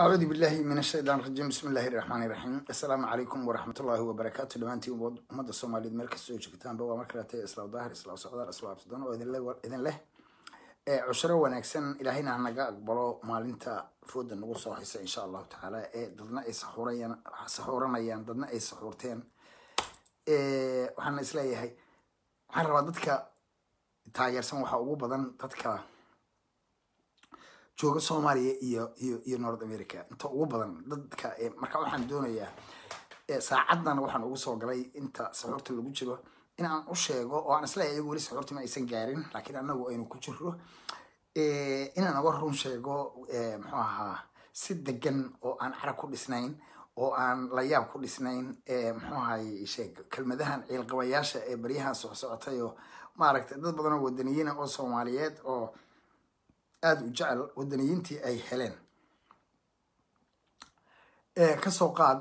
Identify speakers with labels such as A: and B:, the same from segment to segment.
A: acuudu billahi min ashaytaan rajiim bismi illaahi raxmaani raxiim assalaamu calaykum waraxmatullaahi wabarakaatu dhammaantiin ummadda soomaaliyeed meel kastoo joogtaanba waa markale tahay islaaw daahir islaaw socdaal islaaw absadan oo idin leh cushuro wanaagsan. Ilaahayna hanaga aqbalo maalinta fooda nagu soo haysa insha allahu tacaala ee dadna ay saxuuranayaan dadna ay saxuurteen. Waxaana is leeyahay waxaan rabaa dadka taageersan waxaa ugu badan dadka jooga soomaaliya iyo iyo iyo north america. Inta ugu badan dadka marka waxaan doonayaa saacaddan waxaan ugu soo galay inta saxuurta lagu jiro in aan u sheego oo aan is leeyahay iyagu weli saxuurta ma aysan gaarin laakiin anagu aynu ku jiro inaan uga run sheego muxuu ahaa si degan oo aan carab ku dhisnayn oo aan layaab ku dhisnayn muxuu sheeg kelmadahan ciilqabayaasha ee baryahan socsocotay oo maaragtay dad badan oo wadaniyiina oo soomaaliyeed oo aada u jecel wadaniyiintii ay heleen. Kasoo qaad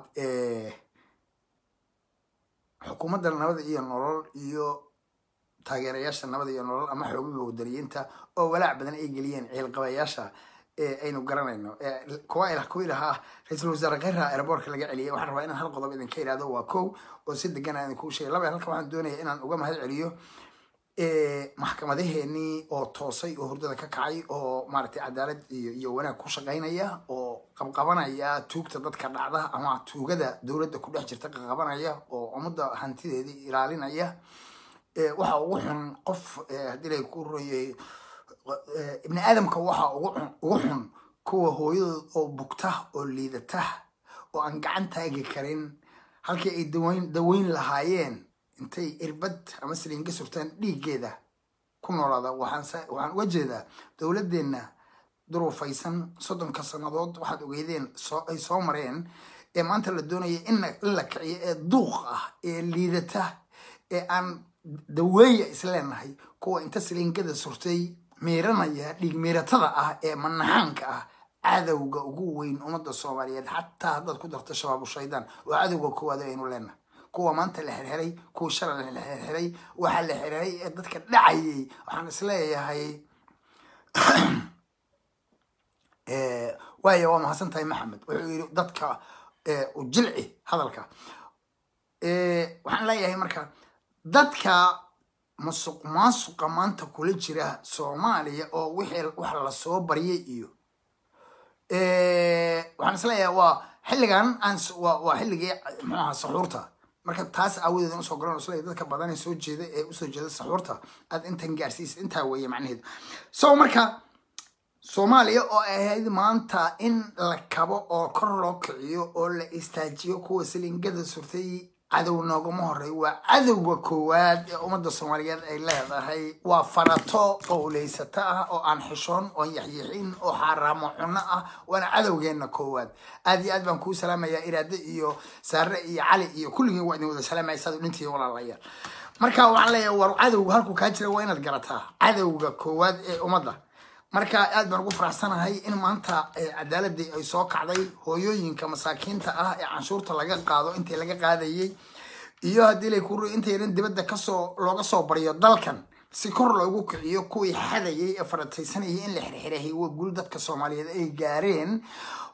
A: xukuumadda nabada iyo nolol iyo taageerayaasha nabada iyo nolol ama xoogaga wadaniyiinta oo walaac badan ay geliyeen ciilqabayaasha aynu garanayno. Kuwa kuwii lahaa ra'iisul wasaare kheyra airboortka laga celiyay. Waxaan rabaa inaan hal qodob idinka idhahdo waa kow oo si degan aan idinku sheegay. Laba halka waxaan doonaya inaan uga mahad celiyo maxkamadaheenii oo toosay oo hurdada ka kacay oo maaragtay cadaalad iyo wanaag ku shaqaynaya oo qabqabanaya tuugta dadka dhacda ama tuugada dowladda ku dhex jirta qaqabanaya oo ummadda hantideedii ilaalinaya. Waxa ugu xun qof haddii lay ku royey ibni aadamka waxa ugu xun kuwa hooyadood oo bugta oo liidata oo aan gacan taagi karin halkii ay daweyn lahaayeen intay irbad ama saliinka surtaan dhiiggeeda ku noolaada waxaan uga jeedaa dowladeenna duruufaysan soddonka sannadood. Waxaad ogeydeen ay soo mareen ee maanta la doonaya in la kiciyo ee duuq ah ee liidata ee aan daweeya isleenahay kuwa inta saliinkada surtay miiranaya dhiig miiratada ah ee manaxaanka ah cadowga ugu weyn ummadda soomaaliyeed xataa haddaad ku darto shabaabu shaydaan oo cadowga koowaad aynu leenahay kuwa maanta la xirxiray kuwa shalay la xirxiray waxaa la xirxiray ee dadka dhacayay. Waxaan is leeyahay waayo waa mahadsan tahay maxamed. Wuxuu yidhi dadka u jilci hadalka. Waxaan leeyahay marka dadka masuq maasuqa maanta kula jira soomaaliya oo wixii wax la soo baryay iyo waxaan is leeyahay waa xilligan aan waa xilligii muxuu ahaa saxuurta marka taas aawadeed u soo galan isle dadka badan ee soo jeeda ee u soo jeeda saxuurta aad intan gaarsiisa intaa weeye macnaheedu. So marka soomaaliya oo ahayd maanta in la kabo oo kor loo kiciyo oo la istaajiyo kuwa saliingada surtay cadow noogama horey waa cadowga koowaad ee ummadda soomaaliyeed ay leedahay waa farato oo leysata ah oo aan xishoon oo yaxyixin oo xaaraamo cuno ah waana cadowgeena koowaad. Aad iyo aad baan kuu salaamayaa iraade iyo saare iyo cali iyo kulligii waa idin wada salaamaya saad dhintii walaalayaal marka waxaan leeyahay war cadowga halkuu kaa jira waa inaad garataa cadowga koowaad ee ummadda marka aad baan ugu faraxsanahay in maanta cadaaladii ay soo kacday hooyooyinka masaakiinta ah ee canshuurta laga qaado intii laga qaadayay iyo haddii ku intaynan dibadda ka soo looga soo baryo dalkan si kor loogu kiciyo kuwii xadayay ee farataysanayay in la xirxirahay waa guul dadka soomaaliyeed ay gaareen.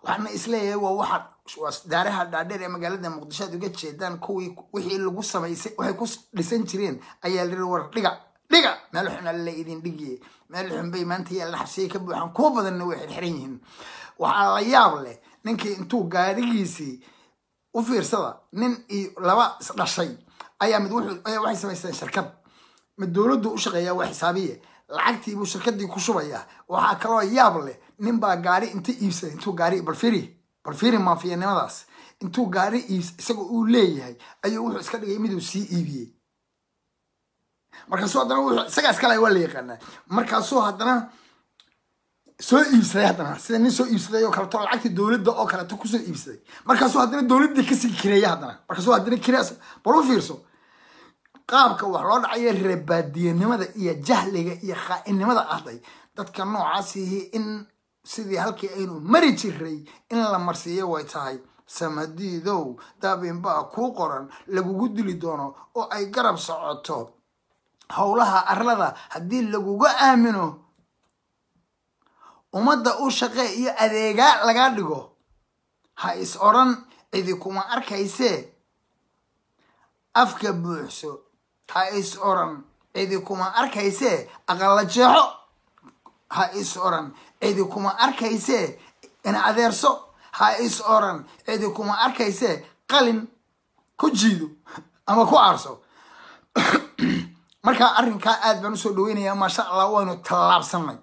A: Waxaana is leeyahay waa waxa daaraha dhaadheer ee magaalada muqdisho aad uga jeedaan kuwii wixii lagu samaysay waxay ku dhisan jireen ayaa liri war dhiga dhiga! Meel xun alla idin dhigiye meel xun bay maanta yaalla ka buuxaan kuwa badanna way xirxiran yihiin. Waxaa la yaab leh ninkii intuu gaadhigiisii u fiirsada nin iyo laba dhashay ayaa mid waxay samaysteen shirkad. Mid dowladdu u shaqeeyaa waa xisaabiye. Lacagtiibuu shirkadii ku shubayaa waxaa kaloo yaab leh nin baa gaari inta iibsaday intuu gaari balfiri balfiri maafiyanimadaas. Intuu gaari iibs isagoo uu leeyahay ayuu wuxuu iska dhigay miduu sii iibiyey markaasuu haddana isagaa iskale waa la yaqaanaa. Markaasuu haddana soo iibsaday haddana. Sida nin soo iibsaday oo kaleto lacagtii dowladda oo kaleto ku soo iibsaday. Markaasuu haddana dowladdii ka sii kireeya haddana. Markaasuu haddana kireas bal u fiirso qaabka wax loo dhacayo reebaadiyanimada iyo jahliga iyo khaa'inimada ahday. Dadka noocaasihi in sidii halkii aynu mari jiray in la marsiiyo way tahay. Samadiidow daabinbaa kuu qoran lagugu dili doono oo ay garab socoto howlaha arlada haddii laguga aamino ummadda u shaqee iyo adeegaa lagaa dhigo ha is odhan cidi kuma arkaysee afka buuxso ha is odhan cidi kuma arkaysee aqalla jeexo ha is odhan cidi kuma arkaysee in adeerso ha is odhan cidi kuma arkaysee qalin ku jiido ama ku aarso marka arrinkaa aad baan u soo dhaweynayaa maasha allah waynu tallaabsanay.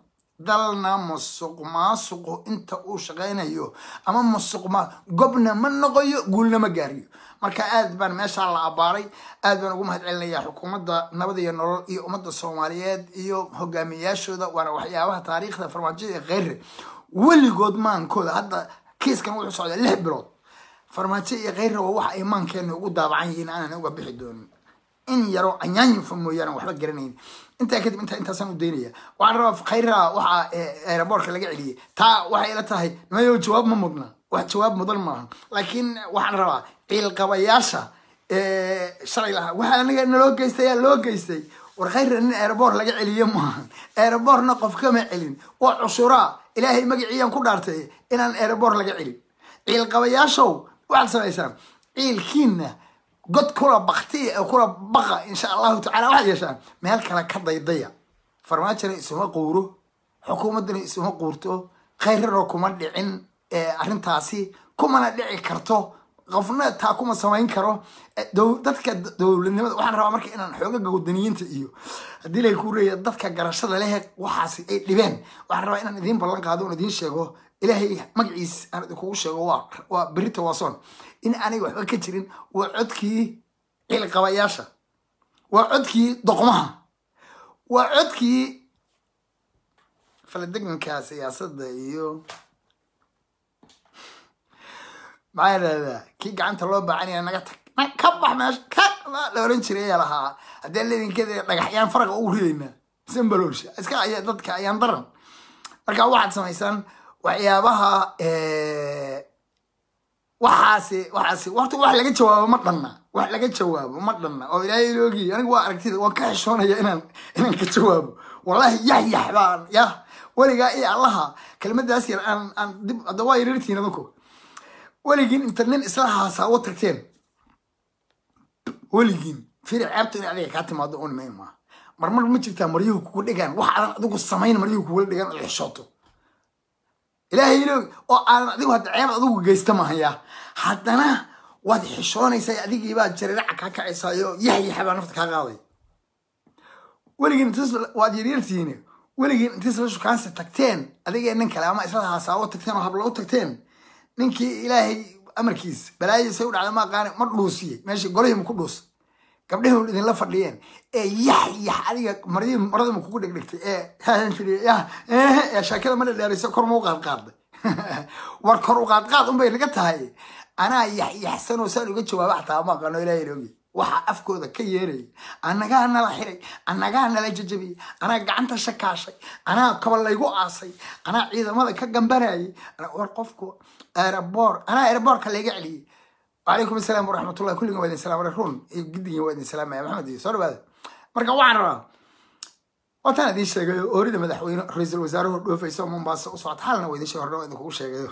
A: Dalna musuq maasuqu inta uu shaqaynayo ama musuq ma gobna ma noqoyo guulna ma gaariyo. Marka aad baan meeshaa la abaaray aad baan ugu mahad celinayaa xukuumadda nabad iyo nolol iyo ummadda soomaaliyeed iyo hogaamiyayaashooda waana waxyaabaha taariikhda farmaajada ee kheyre weligood maankooda hadda kiiskan wuxuu socdaa lix bilood. Farmaajo iyo kheyre waa wax ay maankeena ugu daabacan yihiin aanan uga bixi doonin in yaro anyaanyufa mooyaane waxba garanayn. Intaa kadib intaa intaasaan u daynaya waxaan rabaa khayra waxaa aeroboortka laga celiyey taa waxay ila tahay nimayo jawaab ma mudna. Wax jawaab mudan maaha laakiin waxaan rabaa ciilqabayaasha shalay lahaa. Waxaa aniga naloo geystaya loo geystay. War khayra nin aeroboor laga celiyo maahan aeroboorna qof kama celin. Waa cushuraa ilaahay magaciiyaan ku dhaartay inaan aeroboor laga celin. Ciilqabayaashow waxaad samaysaan ciilkiina god kula bakti kula baqa insha allahu tacala waxaad yeeshaan meel kale ka daydaya farmaajona isuma quuro xukuumaddana isuma quurto khayraro kuma dhicin arrintaasi kumana dhici karto qofna taa kuma samayn karo. Dadka dowladnimada waxaan rabaa marka inaan xoogaga wadaniyiinta iyo haddii lay ku dadka garashada leh waxaasi ay dhibeen. Waxaan rabaa inaan idiin ballan qaado oon idiin sheego ilaahay magaciis aan idinkugu sheego waa berita waason in aanay waxba ka jirin waa codkii cilqabayaasha. Waa codkii doqmaha. Waa codkii faladeganka siyaasadda iyo maxaa idhahdaa kii gacanta loo baacanaya naga tag. Ka bax meesha ka la oran jiray ayaa lahaa. Haddii ledinkeeda dhagaxyaan faraqa ugu ridaynaa. Sambaloolsha iska dadka ayaan daran. Marka waxaad samaysaan waxyaabaha waxaasi waxaasi waqti wax laga jawaabo ma dhanna. Wax laga jawaabo ma dhanna. Oo ilaahay iloogi aniga waa aragtida waan ka xishoonaya inaan inaan ka jawaabo. Wallahi yaxyax baan yah. Weligaa iyo allaha kelmadaas yar aan aan dib hadda waa yarirtiin adinku weligiin inta nin isla haasaawo tagteen. Weligiin firi ceebta in adiga kaa timaado un mayn maa. Marmar ma jirtaa maryuhu kugu dhigaan. Wax aadan adigu samayn maryuhu kugula dhigaan oo xishooto ilaahay iloogi oo aadan adigu hadda ceeb adigu geysta mahayaa haddana waad xishoonaysaa adigii baad jariraca kaa kacaysaayo yaxyaxa baa nafta kaa qaaday. Weligiin intas waad yaryartihiin weligiin intas la shukaansi tagteen adigee nin kale ama isla haasaawo tagteen oo hablo u tagteen. Ninkii ilaahay amarkiis balaayadiisa u dhacda ma aqaani ma dhuusiyey. Meeshii golihii ma ku dhuus gabdhihii idinla fadhiyeen ee yax yax adiga maradii marada ma kugu dhegdhegtay ee shaakada ma dhadheeraysa kor ma u qaadqaaday war kor u qaadqaad unbay naga tahay anaa yaxyaxsanoo saan uga jawaaba xataa ma aqaano ilaahay iloogi waxa afkooda ka yeerayay annagaa nala xiray annagaa nala jajabiyey anaa gacanta shakaashay anaa kaba laygu aasay anaa ciidamada ka gambanayay war qofku aeroboor anaa aeroboorka layga celiyey alaykum asalaam waraxmatullah kulligan waa idin salamay ruun iyo gidigan waa idin salaamaya maxamed iyo soo dhawaada marka waxaan rabaa wataan idiin sheegayo oo oorida madaxweyne ra'iisul wasaaruhu dhoofayso mombasa u socota. Halna waa idin sheeg horna waa idinkugu sheegayo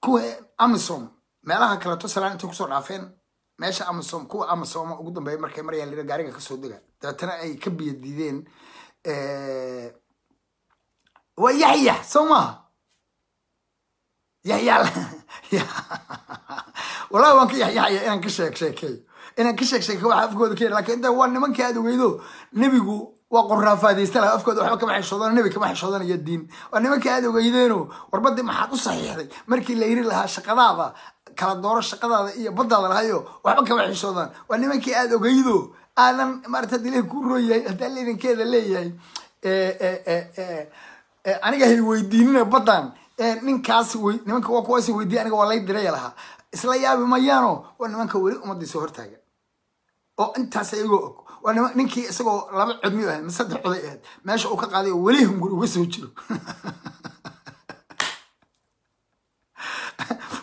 A: kuwa amisom meelaha kaleto salaan intay ku soo dhaafeen meesha amisom kuwa amisooma ugu dambeeya markay maryaa lira gaariga ka soo dega. Dabeetana ay ka biyo diideen waa yaxyax soo maaha yahyaal wallahi waan ka yaxyaxaya ninkaas wey nimanka waa kuwaas weydiiya aniga waa lay diraya lahaa. Isla yaabi mayaano waa nimanka weli ummadii soo hortaagan. Oo intaas iyagoo og. Waa nima ninkii isagoo laba codmiyo ahayd ma saddex coday ahayd meesha uu ka qaaday oo weli hunguri uga soo jiro.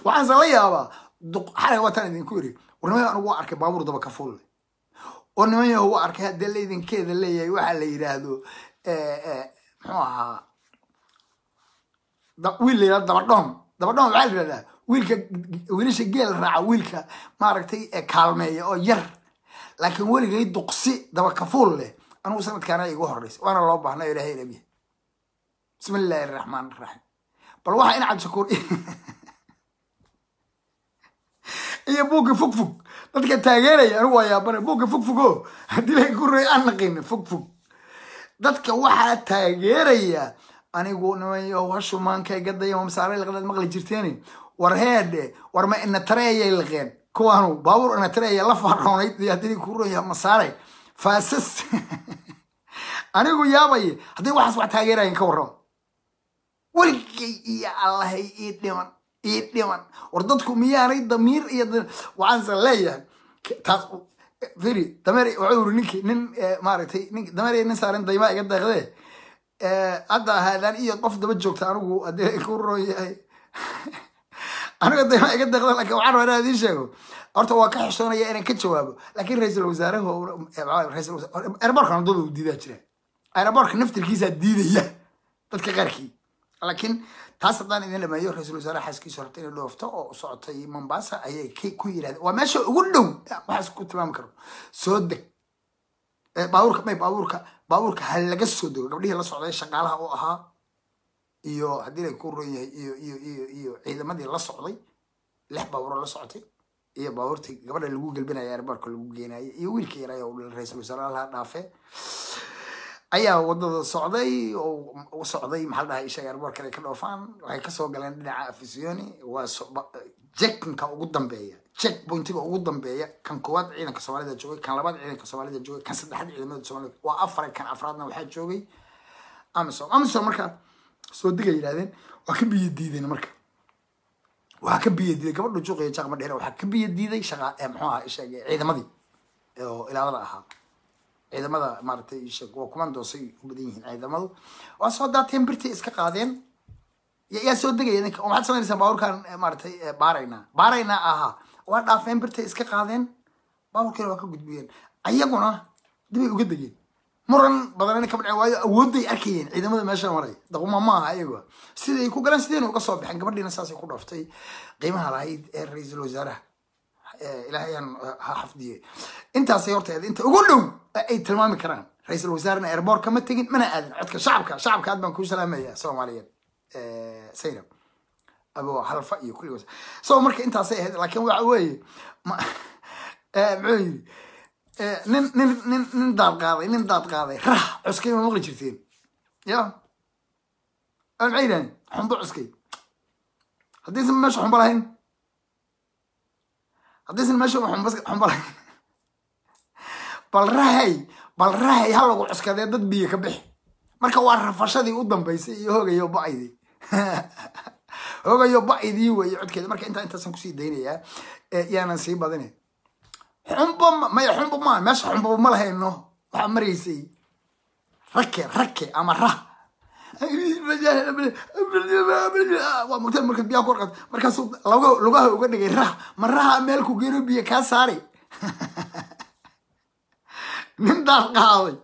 A: Waxaanse la yaabaa xalay wataan idinku yiri war niman anigu waa arkay baabuur daba ka fuulle oo niman yaho waa arkay haddii laydinkeeda leeyahay waxaa la yidhaahdo muxuu ahaa wiil la yidhahdo dabadhoon dabadhoon waxaa la yidhahdaa wiilka wiilasha geel raaca wiilka maaragtay ee kaalmeeya oo yar. Laakiin weligay duqsi dabakafuul leh. Anigu sanadkaana igu horeysa waana loo baahnay oo ilaahay ilabiya bismi illaahi araxmaan araxiim bal waxa in cabdishakuur iyo buugga fog fog dadka taageeraya anigu waa yaabane buugga fog fog o haddii la ku ray aan naqin fog fog dadka waxaa taageeraya anigu nimayo hashumaanka gadaya mamsaare laqdaad maqli jirteen war heedhe war ma liqeen kuwaanu baabuur inatare la faaroonayd iyo haddii ku roya masaare. Faasas. Anigu yaabay haddii waxaas wax taageerayan ka warrama weligay iyo allahay ii dhiman ii dhiman. War dadku miyaanay damiir iyo waxaanse leeyahay. Taas firi dameer wuxuu yiri ninkii nin maaragtay nin dameer nin saaran daymaa iga deeqdee hadda haadaan iyo qof daba joogta anigu haddii ku roon yahay. Aniga daymaa iga deeqda laakiin waxaan rabaa inaan idiin sheego. Horta waa ka xishoonaya inaan ka jawaabo. Laakiin ra'iisul wasaarahu ra'iisul aerobortka waddada uu diidaa jira aerobortka naftirkiisaa diidaya dadka qaarkii. Laakiin taas haddaan idin dhameeyo ra'iisul wasaare xaaskiisu horta inay dhoofto oo u socotay mombasa ayay ku yirahdeen waa meesha ugu dhow. Waxaas ku tilmaami karo. Soo deg baabuurka may baabuurka baabuurka ha laga soo dego gabdhihii la socday shaqaalaha u ahaa iyo haddii lay ku ron yahay iyo iyo iyo iyo ciidamadii la socday lix baabuuro la socotay iyo baabuurtii gabadha lagu gelbinaya airbortka lagu geenayo iyo wiilka yaraya oo ra'iisul wasaare laha dhaafe ayaa waddada socday oo socday maxaa dhahay ishaga airboort kale ka dhoofaan waxay ka soo galeen dhinaca afisioni waa jekinka ugu dambeeya check pointiga ugu dambeeya kan koowaad ciidanka soomaalida joogay kan labaad ciidanka soomaalida joogay kan saddexaad ciidamada soomaalida waa afar kan afraadna waxaa joogay amisom amisom marka soo diga yidhahdeen waa ka biyo diideen marka. Waa ka biyo diiday gabadha juuqaya jaaqma dheere waxaa ka biyo diiday shaqa muxuu ahaa isheeg ciidamadii oo ilaalada ahaa. Ciidamada maaragtay sheeg waa kumandoosay u badan yihiin ciidamadu. Waa soo daateen birtii iska qaadeen. Yaa soo degaya ninka oo maxaad samaynaysaa baabuurkan maaragtay baaraynaa baaraynaa ahaa waa dhaafeen birtay iska qaadeen baabuurkiina waa ka gudbiyeen. Ayaguna dibay uga degeen. Muran badanna ka badhaceen waayo awoodday arkayeen. Ciidamada meesha maray. Daquma ma aha ayagu siday ku galeen sidayna uga soo baxeen gabadhiina saasay ku dhooftay. Qiimaha lahayd ee ra'iisul wasaaraha ilaahayaan ha xafdiyey intaasay horta inta ugu dhow ay tilmaami karaan ra'iisul wasaarena airboort kama tegin mana aadin. Codka shacabka shacabka aad baan kuu salaamaya soomaaliyeed saynab abo halfa iyo kulli so marka intaasay ahayd laakiin waxa weeye muxuu yiri nin nin nin nin daad qaaday nin daad qaaday rah cuskay ma maqli jirteen. Ya maxay yidhahdeen xumbo cuskay. Haddaysan meesha xumbo lahayn haddaysan meesha xumbo lahayn bal rahay bal rahay ha lagu cuskadee dad biyo ka bixi. Marka waa rafashadii u dambaysay iyo hoogayo ba'aydii hoogayo ba'aydii weeye codkeeda. Marka intaa intaasaan ku sii daynayaa yaanan sii badinin xumbo maya xumbo maa meesha xumbo ma lahayno? Waxaa maraysay rake rake ama rah waa lugaha uga dhigay rah ma raha meel ku geeno biyo kaa saari. Nin daad qaaday.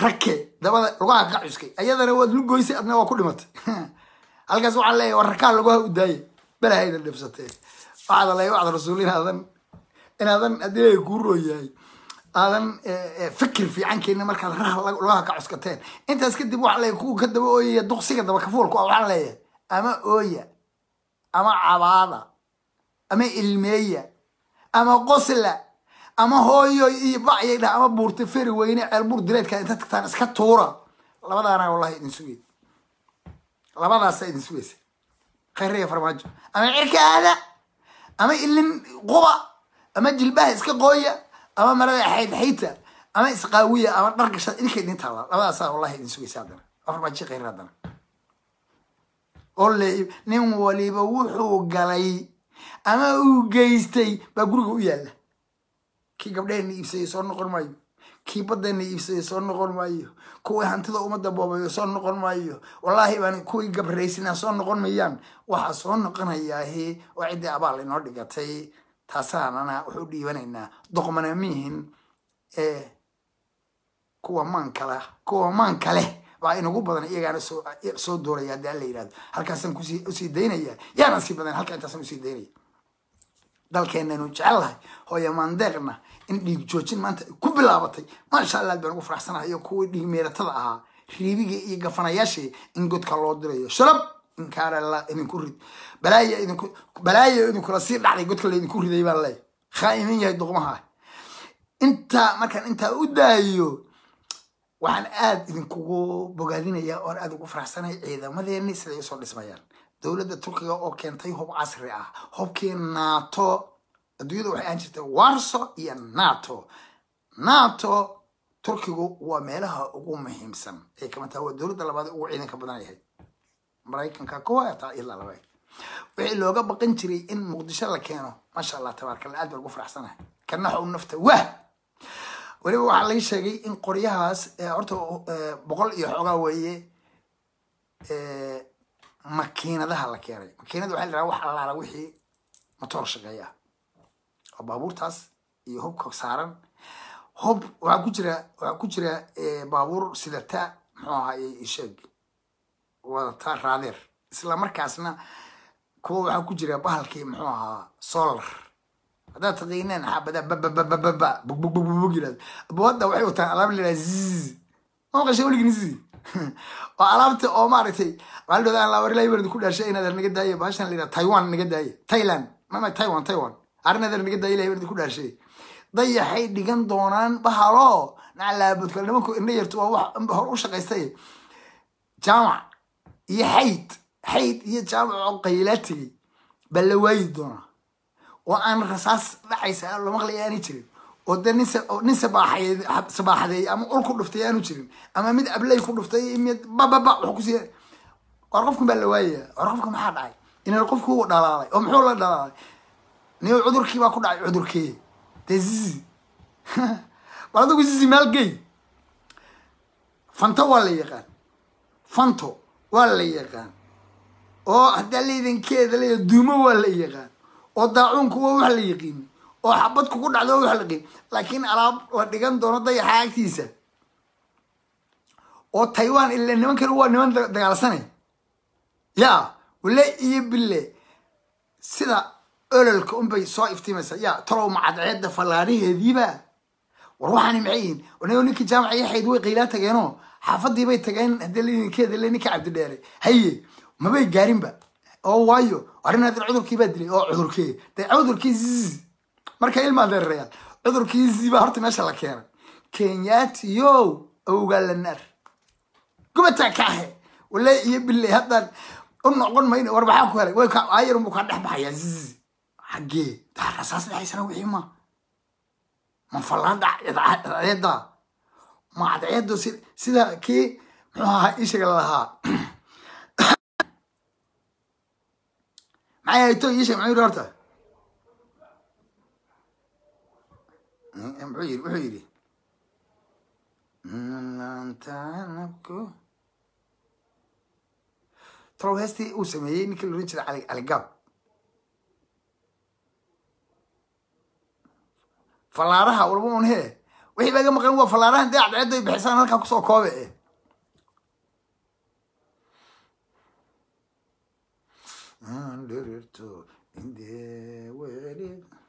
A: Rake dabada lugaha ka cuskay. Ayadana waad lugoysay adna waa ku dhimatay halkaas waxaa leeyahy war rakaa lugaha u daaya belahayda dhibsatee waxaad leeyahy waxaad rasuul inaadan inaadan haddii kuu rooyahay aadan fikir fiican keenin markaad raha lugaha ka cuskateen. Intaas kadib waxaa leeyahy kuwa ka daba ooyaya duqsiga daba kafuulku waxaa leeyahay ama ooya ama cabaada ama ilmeeya ama qosla ama hooyo iyo bacyay dhah ama buurta feri weyne ceel buur dileedka inta tagtaan iska tuura. Labadaana wallahi idin sugay labadaasa idin sugaysa khayriya farmaajo. Ama cirkaada ama ilin quba ama jilbaha iska qooya ama marada xayd xayta ama isqaawiya ama dhar gashada idinka idin taala labadaasa wallahi idin sugaysa haddana. Farmaajo khayri haddana. Oo le nin waliba wuxuu galay ama uu geystay baa guriga u yaalla. Kii gabdhaheenna iibsayay soo noqon maayo kii baddeenna iibsayay soo noqon maayo. Kuwii hantida ummadda boobayo soo noqon maayo. Wallaahi baan kuwii gabraysina soo noqon mayaan. Waxaa soo noqonayaahi oo ciddii abaal inoo dhigatay. Taasaanana wuxuu dhiibanaynaa. Doqmana miihin ee kuwa maanka leh kuwa maanka leh baa inagu badan iyagaana soo dooraya haddii alla yidhahdo halkaasaan u sii daynaya. Yaana sii badan halkaa intaasaan u sii daynaya dalkeenanu jecellahay hooyo maandeeqna in dhiig joojin maanta ay ku bilaabatay. Maasha allah aad baan ugu faraxsanahay iyo kuwii dhiig meeratada ahaa riibigii iyo gafanayaashii in godka loo dirayo. Shalab inkaara la idinku rid. Balaaya idinkula sii dhacday godka la idinku riday baan leeyahay. Khaa'imin yahay duqmaha. Intaa markaan intaa u daayo waxaan aad idinkugu bogaadinayaa oon aad ugu faraxsanahay ciidamadeeni siday u soo dhismayaan dowladda turkiga oo keentay hub casri ah. Hubkii nato adduunyada waxay ahaan jirtay warso iyo nato. Nato turkigu waa meelaha ugu muhiimsan ay ka mid tahay waa dowladda labaad ugu ciidanka badan yahay. Maraykanka kowa taa ilaa laba wixii looga baqan jiray in muqdisho la keeno maasha allah tabaaraka allah aad baan ugu faraxsanahay kanaxa u nafta wah weliba waxaa laga sheegay in qoryahaas horta boqol iyo xoogaa weeye makiinadaha la keenay. Makiinada waxaa la yidhaha wax allaala wixii motoor shaqeeya. Oo baabuurtaas iyo hubka saaran. Hub waxaa ku jira waxaa ku jira baabuur sidata muxuu ahaye isheeg wadata raadeer. Isla markaasna kuwa waxaa ku jira bahalkii muxuu ahaa solar. Haddaad taqiineen xaabada bababababa bugbugbugbug yiraahdo. Abuwadda waxay wataan alaab la yidhaha ziz ma qashay weligin ziz oo alaabta oo maaragtay baan ku dhaashay inaad naga daaye bahashan la taiwan naga daaye thailand. Mama taiwan taiwan. Arinaad naga daaye ilahay baan ku dhaashay dayaxay dhigan doonaan bahalo. Naclaabudka nimanku indha yartu waa wax hor u shaqaystay. Jaamac iyo xayd xayd iyo jaamac oo qaylaa tegay baa la waayi doonaa oo aan rasaas dhacaysa la maqlaya aanay jirin oo de nin nin sabaaxaye sabaaxadeey ama ul ku dhuftay aanu jirin ama mid ablay ku dhuftay mid bababa wax kusi war qofkan baa la waayaya war qofka maxaa dhacay? Inaan qofku dhalaalay oo muxuu la dhalaalay? Niyo cudurkii baa ku dhacay cudurkee dee zizi. Bal adigu zizi maalgey fanto waa la yaqaan. Fanto waa la yaqaan. Oo haddaa laydinkeeda leeya duumo waa la yaqaan. Oo daacuunku waa wax la yaqiini oo xabad kugu dhacdo wax la qiin laakiin alaab la dhigan doono dayaxa agtiisa oo taiwan ila nimankan waa niman dagaalsanay. Ya wale iyo bille. Sida ololka unbay soo iftiimaysa. Ya talow macadceedda fallaariheediiba war waxaani maxay yihiin nigo ninkii jaamaca iyo xayd way qaylaa tageenoo. Xaafadii bay tageen. Le ninka cabdidheere haye mabay gaarinba. Oo waayo arrin cudurkii baa dilay. Oo cudurkee dee cudurkii marka ilmaa deerayaal cudurkii ziz baa horta meesha la keenay. Kenyaatiyo awgaa la naar. Gubataa kaahe wale iyo bille haddaan u noqon mayno war maxaa ku helay? Way ka ayarunbu kaa dhex baxayaa. Ziz xaggee daa rasaas dhaxaysana wixii ma. Ma fallaadha cadceedda ma cadceeddo si sida kii muxuu ahaa ishaga lahaa. Maxay hayto isha muxuu yidhi horta muxuu wuxuu yidhi talow heestii uu sameeyey ninkii la oran jiray cali caligaab fallaaraha walba un hee wixii baa iga maqan waa fallaarahan dee cadceedda bixisaan halkaa ku soo koobe. Eh dherirto indee lama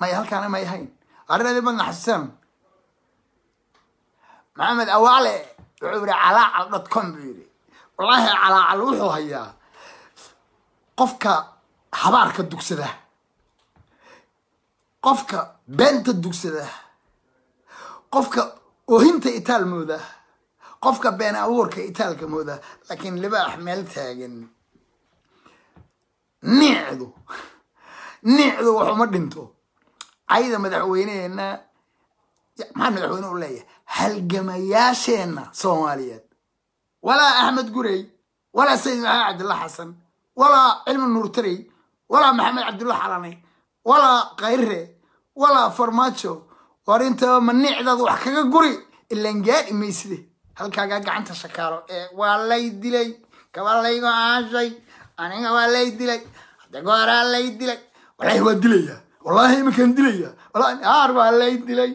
A: may halkaana may ahayn arrinadii badna xasuusan maxamed awaale wuxuu yidhi calaacal dot com buu yidhi. Wallaahi calaacal wuxuu hayaa qofka habaarka dugsada. Qofka beenta dugsada. Qofka oohinta itaal mooda qofka been abuurka itaalka mooda. Laakiin libaax meel taagan niicdu niicdu waxuma dhinto. Cayda madaxweyneheena maxaa madaxweyne u leeyahay? Halgamayaasheenna soomaaliyeed. Walaa axmed gurey walaa sayid maxamed cabdilla xasan walaa cilmi nuurtarey walaa maxamed cabdulla xalane walaa kayre walaa farmaajo war intaba ma niicdaad wax kaga guri? Ilan gaadhi mayside halkaagaa gacanta shakaaro ee waa lay dilay gabaa laygu aashay aniga waa lay dilay hada gooraa lay dilay wallaahi waa dilayaa wallaahi ah, iminkaan dilayaa aar waa lay dilay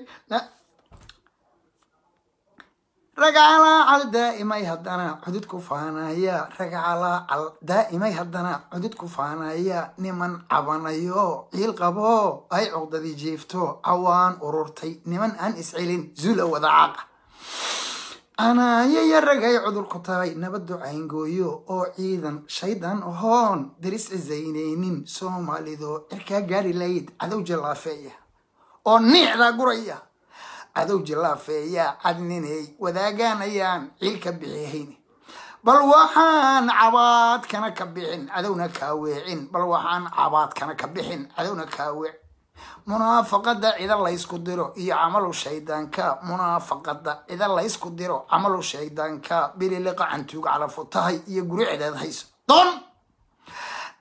A: ragacalaacal daa'imay haddana cudud ku faanaya ragacalaacal daa'imay haddana cudud ku faanaya niman cabanayo ciil qabo. Ay cuqdadii jiifto cawaan ururtay. Niman aan iscelin zula wadacaaqa anaayo ragay cudur ku tahay nabaddu cayngooyo oo ciidan shaydan ahoon daris cisaynaynin soomaalidu cirkaa gaari layd cadow jallaafeeya oo niicdaa guraya. Cadow jallaafeeya cadninay wadaaganayaan ciilka bixihayn bal waxaan cabaadkana ka bixin cadowna kaaweecin bal waxaan cabaadkana ka bixin cadowna kaaweec munaafaqada cida laysku diro iyo camalu shaydaanka. Munaafaqada cida laysku diro camalu shaydaanka. Bililiqa cantuug calafu tahay iyo guri cideed hayso. Don!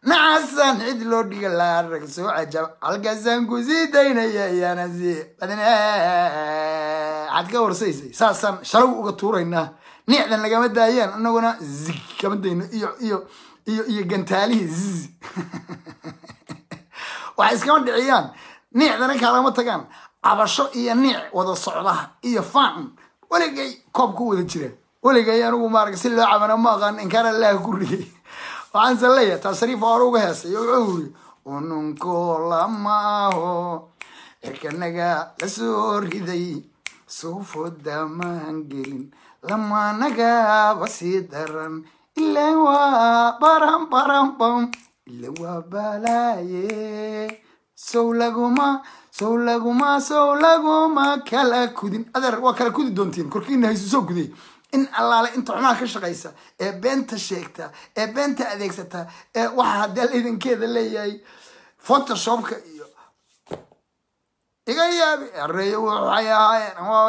A: Nacaasaan cid loo dhiga laa rag soo cajab. Halkaasaan ku sii daynaya yaanasi badne waxaad ka warsaysay. Saasaan shalow uga tuuraynaa nicdan lagama daayaan anaguna zig kama dayno. Iyo iyo iyo iyo gantaalihii ziz waxay iskama dhiciyaan niicdana kaalama tagaan. Cabasho iyo niic wada socda iyo fan weligay koob ku wada jira. Weligay anigu maarag si loo cabana ma aqaan inkaan allaah ku rigay waxaan se leeyahay tasriif hore uga heesay. Wuxuu yiri ununko lamaaho cirkanaga la soo riday suufoda maan gelin lamaanagaba sii daran ilaa waa baran baran bam ila waa balaaye sow laguma sow laguma sow laguma kala kudin adeer waa kala kudi doontiin korkiina haysu soo guday in allaale inta xumaha ka shaqaysa. Ee beenta sheegta ee beenta adeegsata ee waxa haddii idankeeda leeyahay photoshopka iyo. Iga yaabi areeyo waxay ahaayeen waa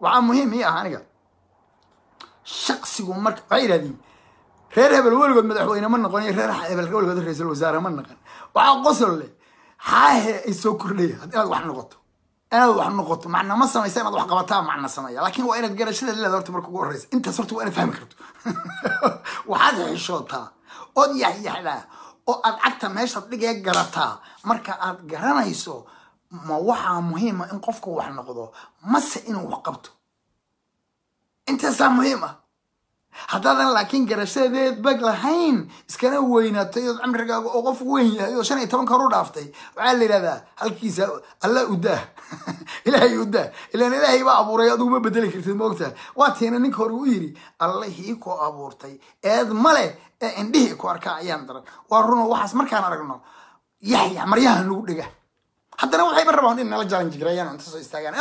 A: waxaa muhiim ii ah aniga. Shaqsigu marka waxay yidhahdeen reer hebel weligood madaxweyne ma noqon reer hebel weligood ra'iisul wasaare ma noqon. Waxaa qosol leh. Xaahe ay soo kordhaya inaad wax noqoto. Inaad wax noqoto macna ma samaysa inaad wax qabataa macna sameeya laakiin waa inaad garashadeed leeda horta marka ugu horreysa. Intaas horta waa inaad fahmi karto. Waxaad xishootaa ood yaxyaxdaa oo aad cagta meeshaad dhigee garataa. Marka aad garanayso ma waxaa muhiima in qofku wax noqdo mase inuu wax qabto. Intaasaa muhiim ah haddaadan laakiin garashadeed bag lahayn iskana weynaatay ood cimrigaaga oo qof weyn yahay oo shan iyo toban kor dhaaftay. Waxaa la yidhahdaa halkiisa alla udaah ilaahay udaah ilaan ilaahay baa abuuray adigu ma bedeli kartid maogtaha waa tiina ninka hore u yidhi allihii ku abuurtay eed male ee indhihii ku arkaa ayaan daran waa runo waxaas markaan aragno yaxya maryaha nagu dhega haddana waxayba rabaan in nala jalan jigrayaan inta soo istaagaan.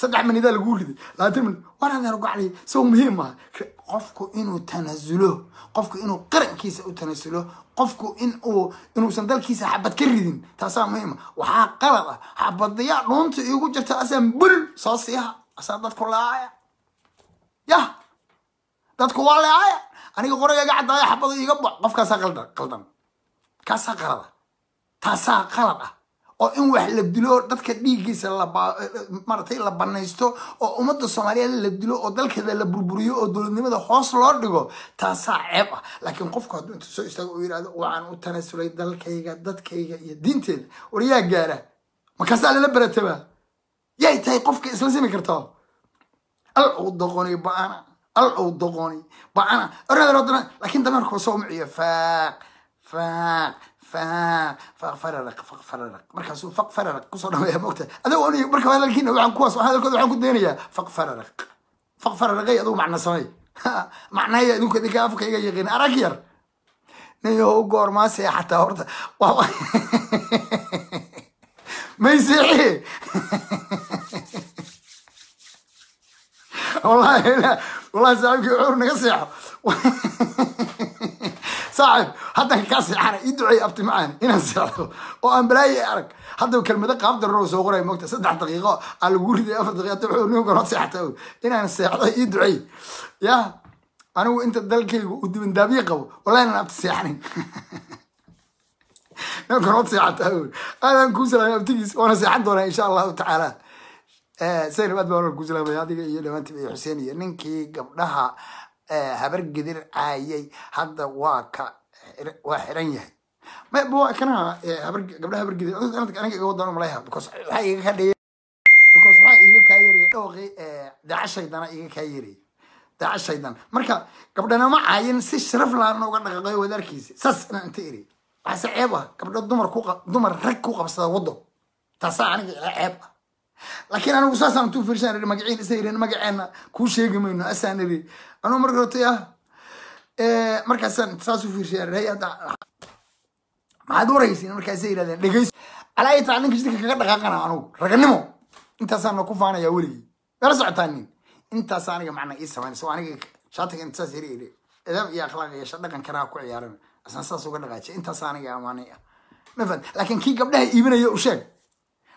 A: Saddex minidaa lagu riday labaatan minid war adeer gacli. Sow muhiim maaha qofku inuu tanasulo qofku inuu qarankiisa u tanasulo qofku in uu inuusan dalkiisa xabad ka ridin taasaa muhiima waxaa qalad ah xabadayaa dhuunta iigu jirta asaan bul soo siiha asaa dadku laacaya yah! Dadku waa laacaya aniga qoragayga caddaaya xabada iiga bo qofkaasaa qaldan. Kaasaa qalada taasaa qalad ah oo in wax la dilo dadka dhiiggiisa maratay la banaysto oo ummadda soomaaliyeed la dilo oo dalkeeda la burburiyo oo dowladnimada hoos loo dhigo taasaa ceeb ah. Laakiin qofku hadduu inta soo istaago uu yidhahdo waxaan u tanasulay dalkayga dadkayga iyo diinteeda. War yaa gaara? Markaasaa lala beratabaa yay tahay qofka isla simi kartaa al ou doqoni ba'ana al ou doqoni ba'ana. Laakiin dameerku soo muciyo faaq faaq fararaq markaasuu faq fararaq ku soo dhameeya mogta adigo aniga marka hadalkiina waxaan kuwaas hadalkooda waxaan ku daynayaa faq fararaq faq fararaqay adigu macna samay macnaya idinku idinka afka iga yaqiin arag yar niyo goormaa seexataa horta may seexi wallahi wallahi cuur naga seexo. Saaxib haddan kaa seexana ii duceey abti macaan inaan seexdo. Oo aan balaaye arag. Hadda kelmado qaab darro soo qoray mogta saddex daqiiqo aa lagu riday afar daqiiqo wuxuu nin karo seexata inaan seexdo ii duceey ya anigu inta dalkaygu uu dibandaabiye qabo wallahi inaan abti seexanin. Nin karo seexata aadan kuu salaamay abtigiis waana seexan doonaa insha allahu tacaala sayr aad baan ku salaamay adiga iyo dhammaantiba iyo xuseen iyo ninkii gabdhaha habar gedir caayay hadda waa ka waa xiran yahay. Kana habar gabdhaha habar gedir aniga iga wadaan umaleeyaha because waxaa iga kadhaya because waxaa iga kaaya dhawaqi dacashaydana iga kaa yeeray. Dacashaydan marka gabdhana ma caayin si sharaf laana uga dhaqaqayo wadaarkiisa saas inaan inta iri waxaase ceeb ah gabdho dumar ku dumar rag ku qabsada waddo. Taasaa aniga ila ceeb ah laakiin anigu saasaan intuu fiirshaan iri magaciin isa yirin magaceenna kuu sheegi mayno asaan iri anuu marka hortay ah markaasaan saas u fiirshaan maxaad waraysiin markaasay yidhahdeen? Dhegeyso calaa ay taala ninka jidka kaga dhaqaaqana anugu raganimo intaasaan ku faanaya weligii. Mala socotaanin intaas aniga macna ii samaynaysa oo aniga shaatiga intaas iri iri edab iyo akhlaaq iyo dhaqan karaa ku ciyaaran asaan saas uga dhaqaajiya intaas aniga amaanay ah ma fahant laakiin kii gabdhaha iibinayo u sheeg.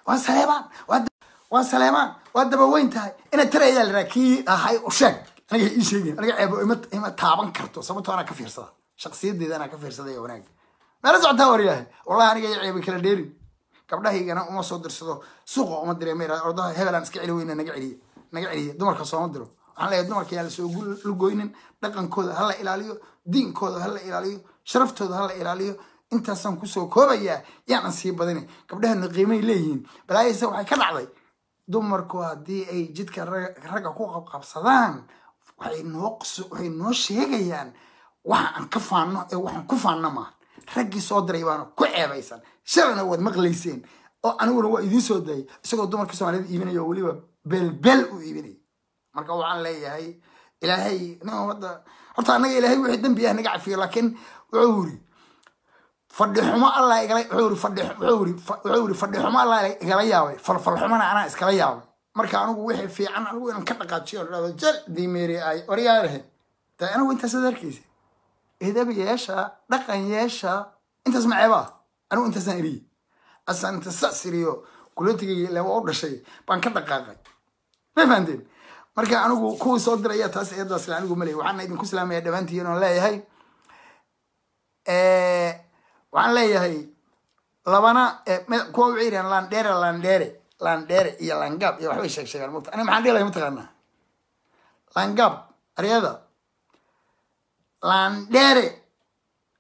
A: Waa saleebaan. Waa saleebaan waa dabaweyn tahay. Inaad tarayaa liraa kii ahay u sheeg. Aniga ii sheegin aniga ceebo ima taaban karto sababtoo anaa ka fiirsada. Shaksiyadeeda anaa ka fiirsaday wanaag. Meela socotaa waryahay wallahi aniga iyo ceebo kala dheeri. Gabdhahaygana uma soo dirsado suuqa uma diree ma yidhahdo ordaha hebelaan iska celi weyna naga celiya naga celiya. Dumarka sooma diro. Waxaan leeyahay dumarka yaa la soo lugoynin dhaqankooda hala ilaaliyo diinkooda hala ilaaliyo sharaftooda hala ilaaliyo. Intaasaan ku soo koobayaa yaanan sii badini gabdhahana qiimay leeyihiin. Balaayase waxay ka dhacday dumarku haddii ay jidka ragga ku qabqabsadaan waxay noo sheegayaan waxa aan ka faanno ee waxaan ku faanno maaha raggii soo diray baana ku ceebaysan. Shalana waad maqlayseen oo aniguna waa idiin soo dayay isagoo dumarka soomaalida iibinaya oo weliba beelbeel u iibinaya. Marka waxaan leeyahay ilaahay horta annaga ilaahay wixii dembi ah naga cafiyo laakiin wuxuu yiri fadhi xumo allah igala wuxuu yiri fadhi wuxuu yiri wuxuu yiri fadhi xumo allah igala yaabay. Falfal xumana anaa iskala yaabay. Marka anigu wixii fiican anigu inaan ka dhaqaajiyo oo dhahdo jal dimeeri ay oryaarahe de anigu intaas ad arkaysa edab yeesha dhaqan yeesha intaas ma ceeba anigu intaasaan iriye asaan inta saas iriyo kuleetigayga leba u dhashay baan ka dhaqaaqay. Ma fahanteen? Marka anigu kuwii soo diraya taas le anigu maley waxaana idinku salaamaya dhammaantiin oon leeyahay waxaan leeyahay labana kuwa waxay yidhahan landheere landheere landheere iyo langaab iyo waxbay sheeg sheegaan mugta. Aniga maxaan dhihi mataqaanaa langaab aryada. Landheere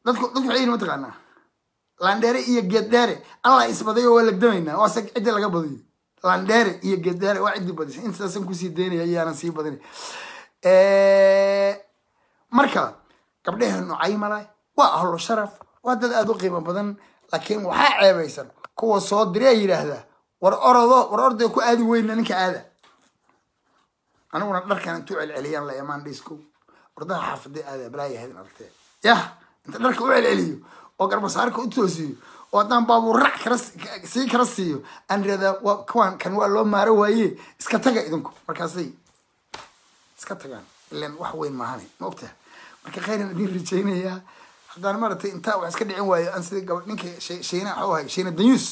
A: dadku dadku waxay yihiin mataqaanaa landheere iyo geeddheere allah isbaday oo waa legdamaynaa waase ciddi laga badiyo. Landheere iyo geeddheere waa ciddii badisay intaasan ku sii daynaya iyaanan sii badin. Marka gabdheheenu caymala waa ahlo sharaf waa dad aada u qiimo badan laakiin waxaa ceebaysan kuwa soo diree yidhaahda war orodo war orday ku aadi weyna ninka aada. Aniguna dharkan intuu celceliyaan la imaan dhiisku ordaha xaafaday aada balaayahaydin aragtee yah inta dharka u celceliyo oo garbasaarka u toosiyo oo haddaan baabuur rac kala sii kala siiyo aan irahdaa wa kuwaan kan waa loo maaro waaye iska taga idinku. Markaasay iska tagaan ilan wax weyn maahane ma ogtaha marka khayran idin rajaynayaa haddaan maaragtay intaa wax iska dhicin waayo aan sidii gab ninka shiina waxuu ahay shiina danyuus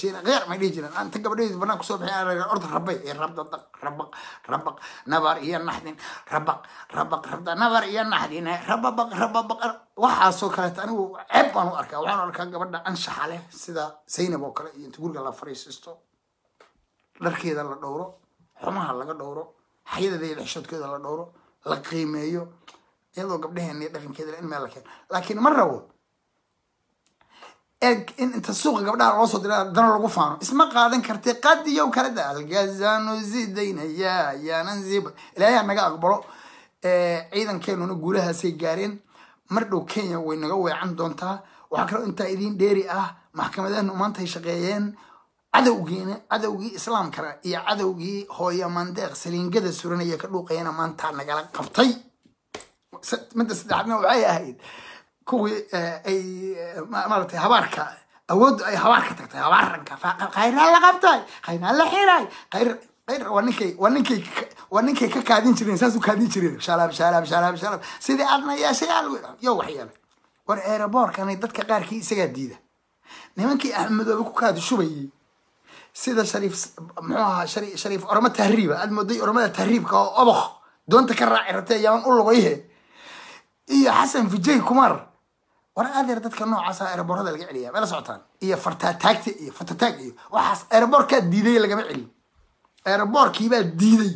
A: shiina keer may dhihi jireen inta gabadhaydu banaan ku soo bixin orda rabay ee rabdadaq rabaq rabaq nabar iyo naxdin rabaq rabaq rabda nabar iyo naxdin rababaq rababaq waxaasoo kaleeta anigu ceeb baan u arkaa waxaan arkaa gabadha anshaxa leh sida zaynab oo kale iyo inta guriga la fariisisto dharkeeda la dhowro xumaha laga dhowro xayadeeda iyo la dhowro la qiimeeyo iyadoo gabdhaheen dhaqankeeda in meel la keeno laakiin ma rabo in inta suuqa gabdhaha loo soo dira dana lagu faano. Isma qaadan kartay qadiyow kala da algazano zidaynaya yaanan ziba ilaahay naga aqbalo ciidankeenuna guulahaasay gaareen. Mar dhow kenya way naga weecan doontaa. Waxaa kaloo intaa idiin dheeri ah. Maxkamadaheenu maanta shaqeeyeen. Cadowgiina cadowgii islaamkana iyo cadowgii hooya mandeeq saliingada suranaya ka dhuuqayana maanta nagala qabtay midda saddexaadna waxay ahayd kuwii ay maaragtay habaarka awooddu ay habaar ka tagtay habaaranka khayraan la qabtay khayraan la xiray khayr waa ninkay waa ninkay waa ninkay ka kaadin jireen saas u kaadin jireen. Shalaab shalaab shalaab shalaab sidii aadna yeeshay yo waxyeelay war eeraboorkanay dadka qaarkii isagaa diida. Nimankii axmedoobe ku kaadi shubayay sida shariif muxuu ahaa shariif oramo tahriiba aad mooday oramada tahriibka oo oboq doonta ka raaci u lugoyhe iyo xasan vijay kumar. War adeer dadka noocaasa eeraboorada laga celiya meela socotaan iyo fartaataagta iyo fartataag iyo waxaas eeraboorkaa diiday lagama celiyo eeraboorkiibaa diiday.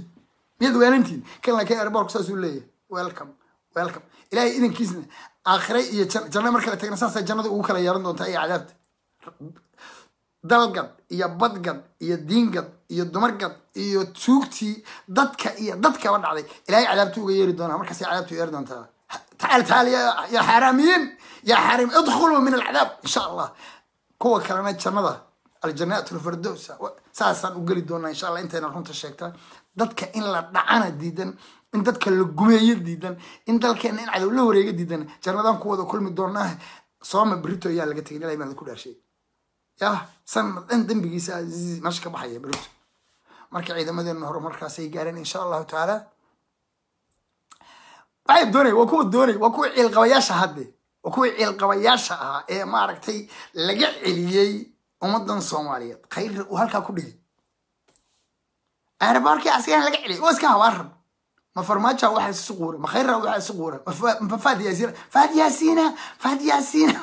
A: Miyaad waalantiin kan laakiin eeraboorku saasuu leeyahay. Welcome welcome. Ilaahay idankiisna aakhire iyo janno marka la tagna saasay jannada ugu kala yeeran doontaa iyo cadaabta. Dalgad iyo badgad iyo diingad iyo dumargad iyo tuugtii dadka iyo dadkaba dhacday. Ilaahay cadaabtu uga yeeri doonaa. Markaasay cadaabtu yeeri doontaa tacaal tacaal ya- ya xaaraamiyiin ya xaarim idkhuluu min alcadaab insha allah kuwa kalena jannada aljanaat lfirdows saasaan u geli doonaa insha allah intayna runta sheegtaa dadka in la dhacana diidan in dadka la gumeeyo diidan in dalkeena in cadow la wareega diidan jannadaan ku wada kulmi doonaa sooma berito ayaa laga tegin ilaa imaada ku dhaarshay yah sanad dhan dembigiisa meesha ka baxaya berito marka ciidamadeena hore markaasay gaareen insha allahu tacaala waxay doonay waa kuwa doonay waa kuwa ciilqabayaasha hadde. Waa kuwa ciilqabayaasha ahaa ee maaragtay laga celiyey ummadan soomaaliyeed. Khayr uu halkaa ku dhigay. Aerobaarkii asigana laga celiyay. Waa iska hawaaran ma farmaaja waxaa isu quura ma khayra waxaa isu quura ma faad yaasiina faad yaasiina faad yaasiina.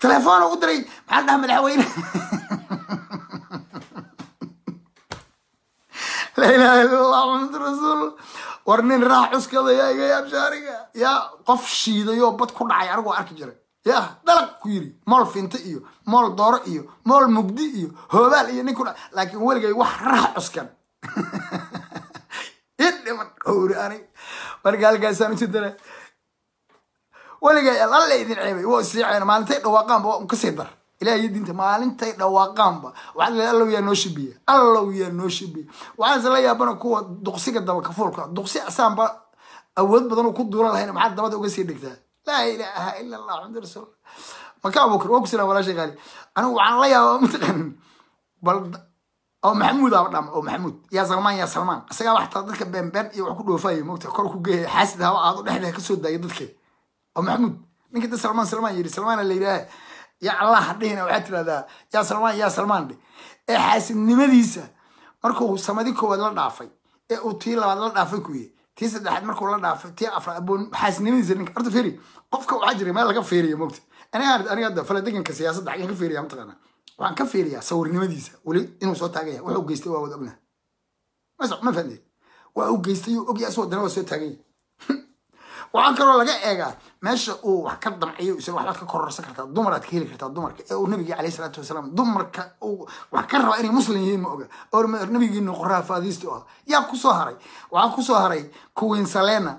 A: Telefoon ugu diray. Maxaa dhaha madaxweyne la ilaha illa allah maxamad rasuul. War nin raax cuskada yaa iga yaab shaariga. Yaa qof shiiday oo bad ku dhacay anigoo arki jiray. Yaa dalaq ku yiri mool finta iyo mool dooro iyo mool mugdi iyo hoobaal iyo nin ku dhac laakiin weligay wax raax cuskan. Idhiman howri anig marka halkaasaan usi weligay alla idin ceebay. Waa isiiceen maalintay dhawaaqaanba waa un ka sii dar ilaah iyo diinta maalintay dhawaaqaanba waxaa yaa noo shibiya allow yaa noo shibiya waxaase la yaabana kuwa duqsiga daba kafuulka duqsi asaanba awood badan ku duula lahayn maxaad dabada uga sii dhigtaa? Laa ilaaha ila allah maxamad rasuul maka abukar waa ku silaan walaashay qaali anigu waxaan la yaabaa mataqanin bal oo maxamuud aba dhama oo maxamuud yaa salmaan yaa salmaan isagaa waxtaa dadka beenbeen iyo wax ku dhoofaya mogta kor ku geeya xaasid haba aado dhexdeeda ka soo daaya dadke oo maxamuud ninka da salmaan salmaan yidhi salmaana la yidhaah yaa allah dhihina waxaad tirahdaa yaa salmaan yaa salmaan ee xaasidnimadiisa markuu samadi koowaad la dhaafay ee uu tii labaad la dhaafay kuye tii saddexaad markuu la dhaafay tii afraad aboon xaasidnimadiisa ninka. Horta fiiri qofka waxaa jira meel laga fiiriyo mogta aniga aniga hadda faladeganka siyaasadda xagan ka fiiriya mataqaana waxaan ka fiiriyaa sawirnimadiisa weli inuu soo taagan yahay wuxuu geystay waa soo taagan yahay waxaa kaloo laga eegaa meesha uu wax ka damciyo isla waxbaad ka kororsan kartaa dumaraad ka heli kartaa dumarka ee uu nabigii calayhi salaatu wasalaam dumarka wax ka raba inay muslim yihiin ma oga. Oo nabigiina qoraa faadiisti u ah. Yaa ku soo haray waxaa ku soo haray queen salena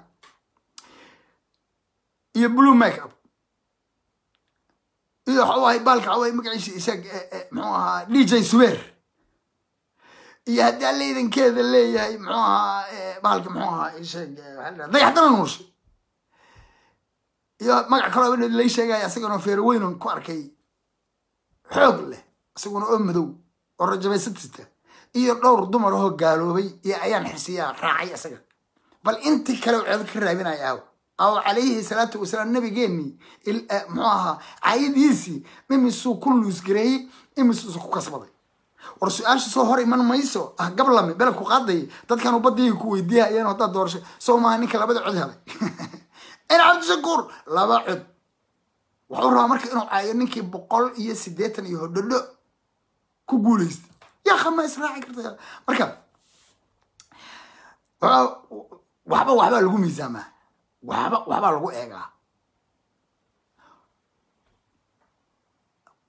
A: iyo blue make up iyo waxa ahay baalka waxa ahay magaciisa isaag muxuu ahaa dj subeer iyo haddii alla idankeeda leeyahay muxuu ahaa baalka muxuu ahaa isaag dayaxdana nuurshay iyo magac kaloo lay sheegaya isagana feero weynon ku arkay. Xoog leh isaguna oo madow oo rajabaysatista iyo dhowr dumar ahoo gaaloobay iyo ayaan xirsiyaa raacay isaga. Bal intii kale ceedo ka raabinaya aw calayhi salaatu wasalaam nabigeenii muxuu ahaa caayadiisii imisuu ku luusgareeyey imisuu ku kasbaday. War su'aasha soo hor iman mayso ah gablame beled ku qaadayay dadkan ubadiyay ku weydiihayeen haddaad doorasho soo maaha ninka labada cod helay in cabdishakuur laba cod wuxuu rabaa marka inuu caayo ninkii boqol iyo siddeetan iyo hodhodho ku guulaysta. Yaa khama israaci karta. Marka waxba waxbaa lagu miisaamaa. Waxba waxbaa lagu eegaa.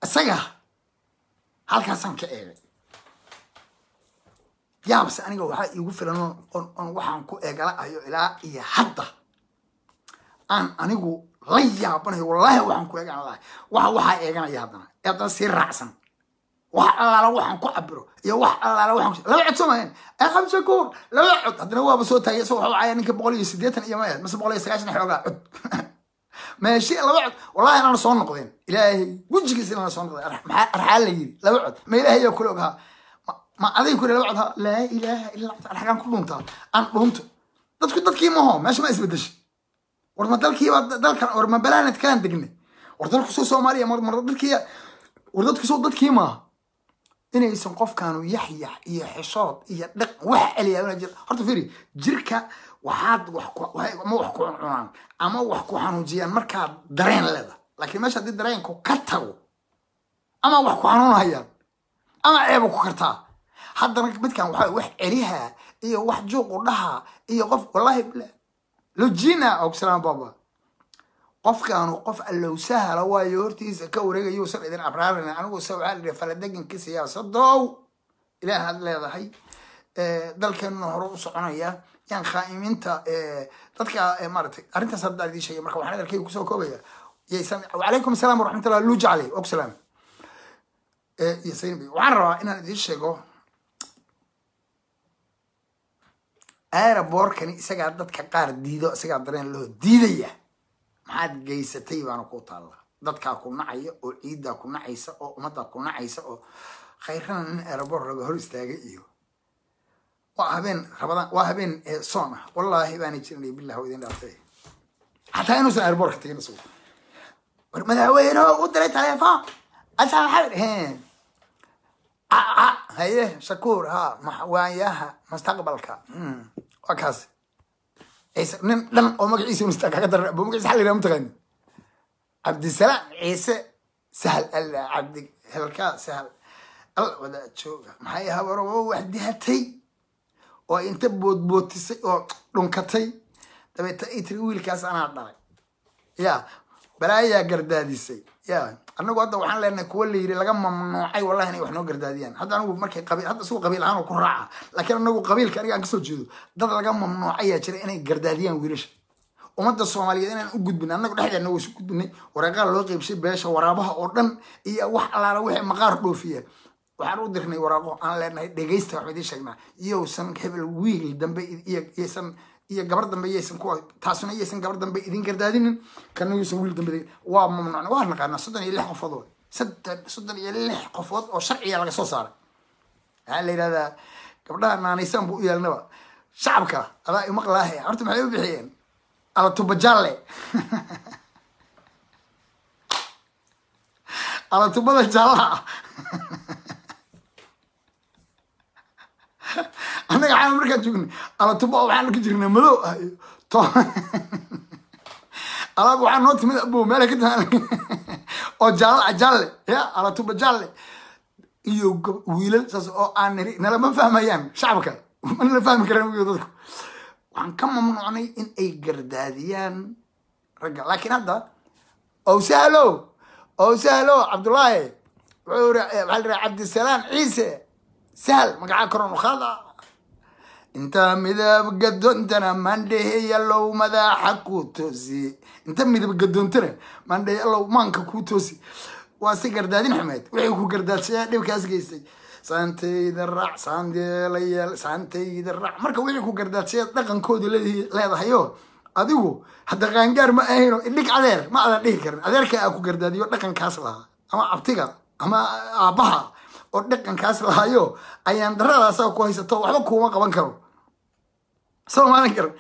A: Isaga halkaasaan ka eegay. Yaabse aniga waxaa iigu filan on on waxaan ku eegala ayo ilaa iyo hadda aan anigu la yaabanayo wallaahi waxaan ku eegan lahay waxa waxaa eeganaya haddana. Ee sii raacsan. Wax allaala waxaan ku cabiro iyo wax allaala waxaan laba cod soo mahayn ee qabshakuur laba cod. Haddana waaba soo taagay isagoo waxuu caya ninka boqol iyo siddeetan iyo maya. Mise boqol iyo sagaashan xoogaa cod. Meeshi laba cod. Wallahi inaan soo noqdeen. Ilaahay wejigiisa inaan soo noqdeen. Arxaa la yiri laba cod. Ma ilaahay kula oghaa ma aday kule laba cod ha? Laa ilaaha illa arxagaan ku dhuntaa aan dhunto dadku dadkii maho meesha ma isbedeshay war ma dalkiiba dalkan war ma balaanet kalaan degnay war dalku soo soomaaliya dadkii war dadku soo dadkii maaha inaysan qofkaanu yaxyax iyo xishood iyo dhaq wax celiyaa jir. Horta fiiri jirka waxaad wax ama wax ku cuncunaan ama wax ku xanuujiyaan markaad dareen leeda laakiin meesha haddii dareenku ka tago ama wax ku xanuunhayaan ama ceeba ku kartaa haddana midkan waxaa wax celiha iyo wax juuqu dhaha iyo qof wallaahi billah lojina ogsalaam baba. Qofkaanu qof allow sahala waayo hortiisa ka wareegayuusan idin abraarin anigu se waxaa lidhi faladeganka siyaasadow ilaahaad leedahay. Dalkeenuna hore u soconaya. Yaan khaa'imiinta dadka maaratay arrintaas hadda idiin sheegay. Marka waxaan hadalkayga ku soo koobaya yaysan wacalaykum asalaam waraxmatullah lu jaclay og waxaan rabaa inaan idiin sheego aeroborkani isagaa dadka qaar diido isagaa dareen loo diidaya. Maxaad geysatay baana ku taalla dadkaa ku nacaya oo ciiddaa ku nacaysa oo ummaddaa ku nacaysa oo khayrana nin aerobor laga hor istaagay iyo. Waa habeen rabadaan waa habeen soon ah. Wallaahi baana jirinay billah idin dhaartay xataa inuusan aeroborka tegin isagu war madaxweyneho u diray telefoon asaa maxaa haye shakuur ha waayaha mustaqbalka. Waa kaas. Nin dhan oo magaciisa unista kaga daran abo magaciisa xal yiraha mataqaani cabdisalaam ciise sahal cabdi hebelkaa sahal alla wadaa jooga. Maxay habaro wax dihatay oo inta boodbootisay oo dhunkatay? Dabeeta ay tiri wiilkaas anaa dhalay. Ya balaayaa gardaadisay. Ya anagu hadda waxaan leenahay kuwa la yiri laga mamnuucay wallahi inay wax noo gardaadiyaan. Hadda anigu markay qabiil hadda isagu qabiil ahaan ku raaca laakiin anagu qabiilka aniga aan ka soo jeedo dad laga mamnuucayaa jira inay gardaadiyaan wiilasha. Ummadda soomaaliyeed inaan u gudbin annagu dhexdeena waa isu gudbinay waraaqaa loo qeybshay beesha waraabaha oo dhan iyo wax allaala wixii maqaar dhoofiya. Waxaan u dirnay waraaqo aan leenahay dhegaysta waxba sheegnaa. Iyousan hebel wiil dambe iysan iyo gabar dambe yaysan kuwa taasuna iyaysan gabar dambe idin gardaadinin. Kana yuusan wiil dambe waa mamnuucna waa naqaanaa soddon iyo lix qofood way soddon iyo lix qofood oo sharciya laga soo saaray. Waxaa la yidhahdaa gabdhaha naanaysaan buu u yeelnaba shacabka adaa imaqlaahe horta maxay u bixiyeen? Alatubajalle alatubada jaallaha annaga xaan markaan joognay. Alatuba waxaan arki jirnay madow. Ah iyo to alaab waxaa noo timid abo meela ka tahan oo jaalla jaalle. Ya alatuba jaalle. Iyo wiilal saas oo aan niri nalama fahmayaan shacabka manala fahmi karaan wiyo dadku. Waxaan ka mamnuucnay in ay gardaadiyaan ragga. Laakiin hadda ow sahlo! Ow sahlo cabdullaahi! Wuxuu iri waxaa la yidhaha cabdisalaam ciise. Sahal magacaa koron qaada inta midab gadoontana mandhehe yallow madaxa ku toosi. Inta midab gadoontana mandhehe yallow maanka ku toosi. Waa si gardaadin xumeed wixii ku gardaadsayaa dhibkaas geystay saantayda raac saandeelayeel saantayda raac. Marka wixii ku gardaadsaya dhaqankooda leedahayo adigu hadda qaangaar ma ahayno idhig adeer ma adan dhihi karin. Adeerka aa ku gardaadiyo dhaqankaas lahaa. Ama abtiga ama aabbaha oo dhaqankaas lahayo ayaan daradaasa ku haysato waxba kuuma qaban karo soo maalin garan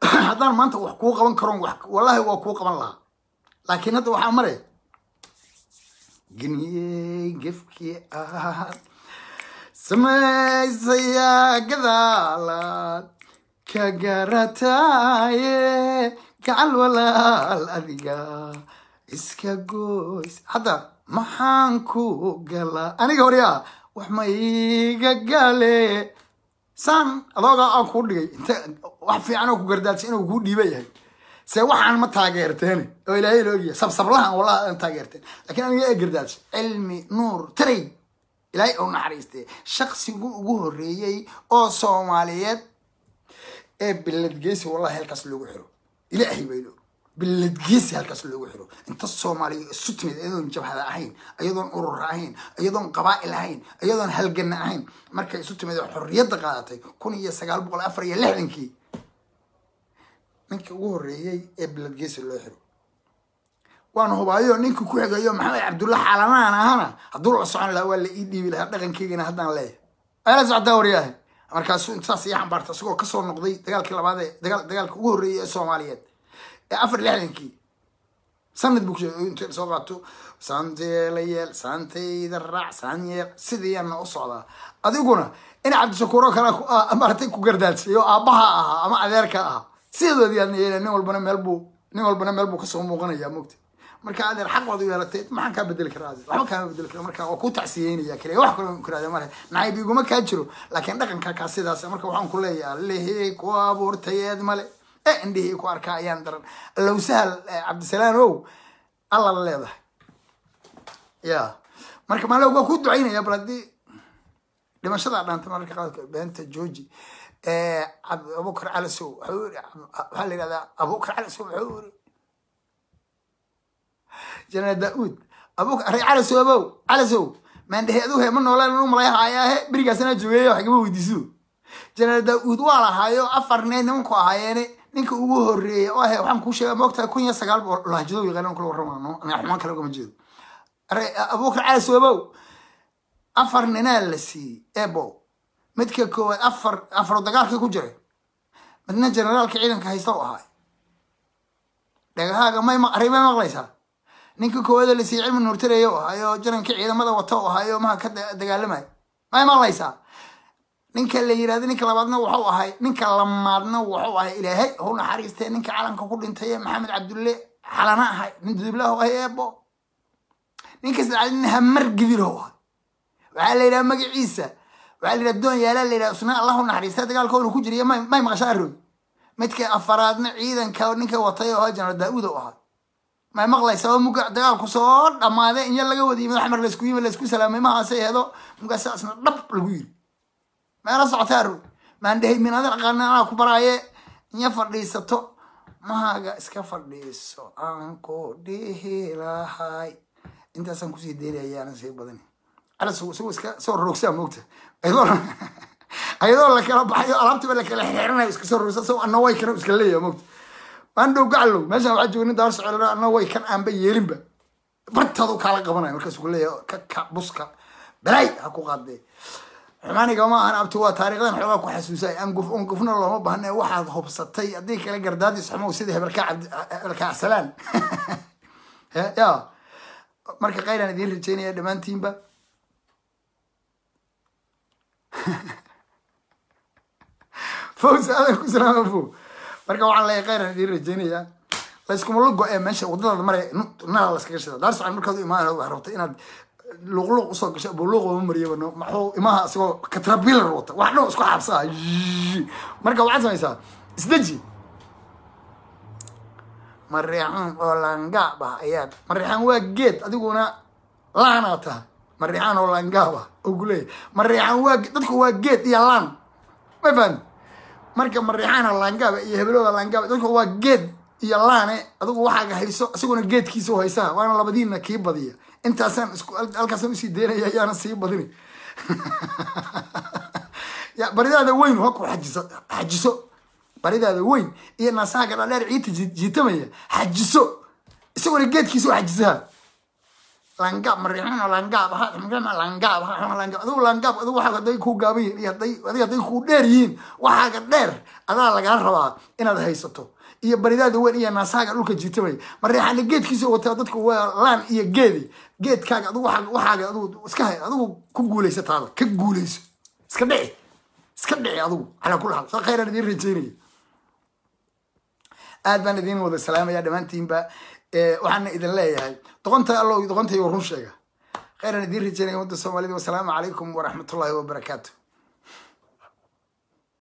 A: haddaan maanta wax kuu qaban karon wallahi waa kuu qaban lahaa. Laakiin hadda waxaa mare geniyey gefkii aad. Samaysayaa gadaalaad. Ka garataaye gacal walaal adiga. Iska goys. Hadda maxaan ku galaa aniga hore ah wax ma iga gale saan adooga aan kuu dhigay wax fiican oo ku gardaadsa inuu kuu dhiiba yahay. Se waxaan ma taageerteen. Oo ilaahay la ogyahay sabsablahan wallahi taageerteen. Laakiin aniga ee gardaadsa cilmi nuur taray ilaahay ou naxariistee shaksigu ugu horreeyey oo soomaaliyeed ee biladgeysi wallahi halkaas loogu xiro. Ilaahay baylo biladgeesi halkaas loogu xiro. Inta soomaaliya isu timid iyadoon jabhada ahayn iyadoon urur ahayn iyadoon qabaa'il ahayn iyadoon halgana ahayn. Markay isu oo xorriyadda qaadatay kun iyo sagaal boqol afar iyo lixdankii ninkii. Ugu horreeyey ee biladgeesi loo xiro. Waan hubaayo ninka ku xigayo maxamed cabdulla xaalamaan ahana hadduu la socon lahaa waa la ii dhiibi lahaa dhaqankeygana haddaan leeyahay. Ala socdaa waryaahe markaasuu intaas ii xambaarta isagoo ka soo noqday dagaalkii labaad ee dagaal dagaalka ugu horreeyay ee soomaaliyeed. ee afar lixdankii sanad buu kusheegay soo qaato? Saantayda raac saanyeel sidiiyaana u socdaa adiguna in cabdishakuuro kale maaragtay ku gardaadsiy oo aabbaha ahaa ama adeerka ahaa sidoodii aadna yeela nin walbana meel buu nin walbana meel buu ka soo muuqanayaa mogta marka adeer xaq waad u yeelatay maxaan kaa bedeli karaa adeer waxba kaama bedeli kara marka waa ku tacsiyeynaya kaliya wax kale kuraada male nacayb iguma kaa jiro laakiin dhaqanka sidaas marka waxaan ku leeyahay allihii ku abuurtay eed male indhihii ku arkaa ayaan daran. Allow sahal cabdisalaam ow alla la leedahay. Ya marka maalow waa ku ducaynaya bal haddii dhimashada dhaanta mararka qaadka beenta georgi abubakar calasow waxaa la yidhahdaa abubakar calasow wuxuu yiri janal daauud ree calasow abow calasow maandhehe adugu he ma noolaan inu malay haayaahe berigaasana joogeeya wax igama weydiiso. Janal daauud waa lahaayo afar nee nimanku ahaayeene ninka ugu horreeya ahe waxaan kuu sheega moogtahay kun iyo sagaal boqol lahjado yaqaan kula aniga xumaan kale ugama jeedo. Abubakar calasow abow afar ninaa la siiyey ebo midka koowaad afar afar dagaalkii ku jiray. Midna generaalka ciidanka haysta u ahaay dhagahaaga may array may maqlaysaa? Ninka koowaad la siiyey cilmi nuurtareeye u ahaayo jarankii ciidamada wata u ahaayo maha ka dagaalamay. May maqlaysaa ninka la yiraahdo ninka labaadna wuxuu ahay ninka lamaadna wuxuu ahay ilaahay. Hau naxariistee ninka calanka ku dhintay maxamed cabdulle xalana ahay. Nin dudublah ahay eebo ninka saddexaad nin hamar gidir ahay. Waxaa la yidhaha magaciisa waxaa la yidhaha doon yaalaa la yidhaha usna allahu naxariista dagaalkoona ku jiriya may may maqashaa roy midka afaraadna ciidanka ninka watay oo ahaa janaal daauud oo ahaa. May maqlaysaa oo muga dagaalku soo dhammaaday in yar laga wada yimid axmar laysku yimid laysku salaamay mahaase hedo mugasaasna dhab lagu yiri meela socotaa roy maan dhehay min adin aqaana anaa ku baraaye inya fadhiisato mahaaga iska fadhiiso aan ku dhihi lahay intaasaan ku sii deynaya aanan sii badin calasgu soo roogsaa moogta ayadoo la kala baxayo alaabtiba la kala xirxiranayo iska soo roogsa so anna way kana iska leeyahay moogta waan dhow gacalow meeshaan waxaa jooga daar socol way kan aanba yeelinba bartaadu kaala qabanayo markaasuu ku leeyahay ka ka buska balay ha ku qaadee xumaaniga ma ahan abti waa taariikhdan xoogaa ku xasuusay. Aan guf on gufna looma baahna waxaad hubsatay haddii kale gardaadis xumow sida hebelkaa cabdi hebelkaa salaan ya marka kayraan idiin rajeynaya dhammaantiinba. Fows adan ku salaama fo marka waxaan leeyahay kayraan idiin rajeynayaa layskuma la go-ee meesha wadadaada maraya nala laskaga shida daar markaad u imaanad waxaa rabta inaad luqluq u soo abuluuq ma mariyaba maxuu imaha isagoo caterpillar wata. Wax dhow isku xabsaa marka waxaad samaysaa isdeji mariixaan oo laangaab ah ayaad mariixaan waa geed adiguna laanaa taha mariixaan oo laangaab ah oo kuleeyahy mariixaan waa dadku waa geed iyo laan. Ma fahmi? Marka mariixaana laangaaba iyo hebelooda laangaaba dadku waa geed iyo laane adigu waxaaga hayso isaguna geedkiisa haysaa waana labadiina kii badiya. Intaasaan isku halkaasaan u sii deynaya ayaana sii badini. Ya baridaada weyn ha ku xajiso baridaada weyn iyo naasaaga dhadheer ciita jiitamaya xajiso. Isaguna geedkiisa u xajisaha. Langaab mariixaan langaab aha langaab aha langaab. Hadday kuu gaaban yihiin iyo hadday hadday kuu dheer yihiin waxaaga dheer adaa lagaa rabaa inaad haysato iyo baridaada weyn iyo naasaaga dhulka jiitamaya mariixaana geedkiisa wataa dadku waa laan iyo geedi. Geedkaaga adigu waxaaga adigu iska hay ku guulaysa taada ka guulayso. Iska dhici iska dhici adigu calaa kulli xaal khayraan idiin rajeynaya aad baan idiin wada salaamaya dhammaantiinba waxaana idin leeyahay doqonta allo doqontayo run sheega. Khayraan idiin rajeynaya wadda soomaalida wasalaamu calaykum waraxmatullaahi wabarakaatu